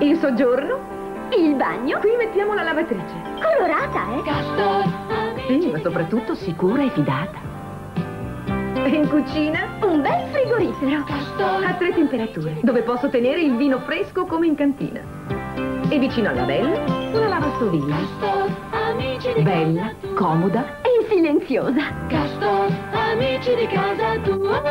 Il soggiorno? Il bagno? Qui mettiamo la lavatrice. Colorata, eh? Sì, ma soprattutto sicura e fidata. E in cucina? Un bel frigorifero. A tre temperature, dove posso tenere il vino fresco come in cantina. E vicino alla bella, una lavastoviglie. Bella, comoda E silenziosa. Castor, amici di casa tua.